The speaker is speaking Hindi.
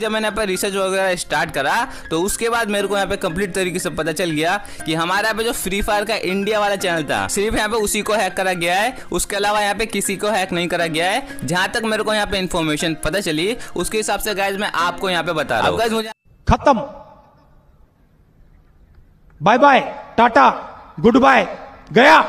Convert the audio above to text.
जब मैंने यहाँ पर रिसर्च वगैरह स्टार्ट करा तो उसके बाद मेरे को यहाँ पे कंप्लीट तरीके से पता चल गया कि हमारे यहाँ पे जो फ्री फायर का इंडिया वाला चैनल था सिर्फ़ यहाँ पे उसी को हैक करा गया है। उसके अलावा यहाँ पे किसी को हैक नहीं करा गया है। जहाँ तक मेरे को यहाँ पे इन्फॉर्मेशन पता चली उसके हिसाब से गाइज़ मैं आपको यहाँ पे बता रहा हूँ। मुझे खत्म। Bye bye tata good bye गया।